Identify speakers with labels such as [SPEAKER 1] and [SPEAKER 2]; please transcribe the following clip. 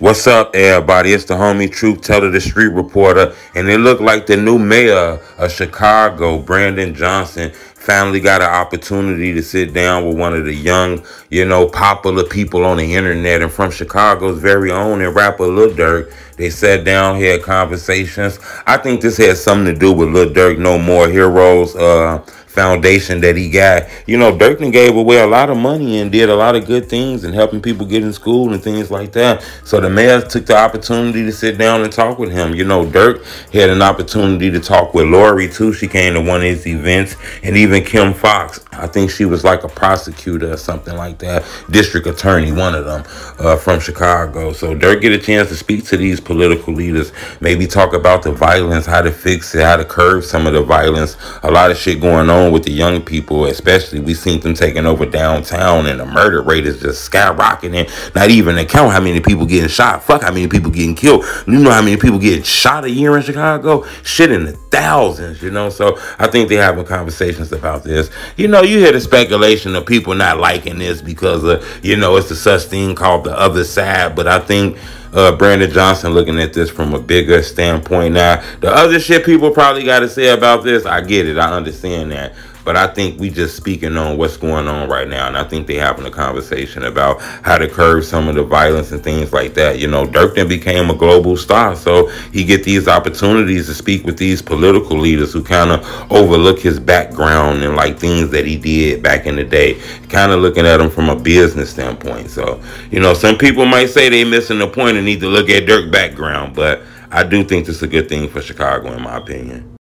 [SPEAKER 1] What's up, everybody? It's the homie Truth Teller, the street reporter, and it looked like the new mayor of Chicago, Brandon Johnson, finally got an opportunity to sit down with one of the young, you know, popular people on the internet and from Chicago's very own and rapper Lil Durk. They sat down, had conversations. I think this had something to do with Lil Durk No More Heroes. Uh, foundation that he got. You know, Durkin gave away a lot of money and did a lot of good things and helping people get in school and things like that. So the mayor took the opportunity to sit down and talk with him. You know, Durk had an opportunity to talk with Lori too. She came to one of his events and even Kim Foxx. I think she was like a prosecutor or something like that, district attorney, one of them uh, from Chicago. So Durk get a chance to speak to these political leaders, maybe talk about the violence, how to fix it, how to curb some of the violence. A lot of shit going on on with the young people, especially. We seen them taking over downtown, and the murder rate is just skyrocketing. Not even to count how many people getting shot. Fuck how many people getting killed. You know how many people getting shot a year in Chicago? Shit in the thousands, you know. So I think they're having conversations about this. You know, you hear the speculation of people not liking this because of you know it's a such thing called the other side, but I think uh, Brandon Johnson looking at this from a bigger standpoint. Now, the other shit people probably got to say about this, I get it. I understand that. But I think we just speaking on what's going on right now, and I think they having a conversation about how to curb some of the violence and things like that. You know, Durk then became a global star, so he get these opportunities to speak with these political leaders who kind of overlook his background and like things that he did back in the day, kind of looking at him from a business standpoint. So, you know, some people might say they missing the point need to look at Durk background, but I do think this is a good thing for Chicago, in my opinion.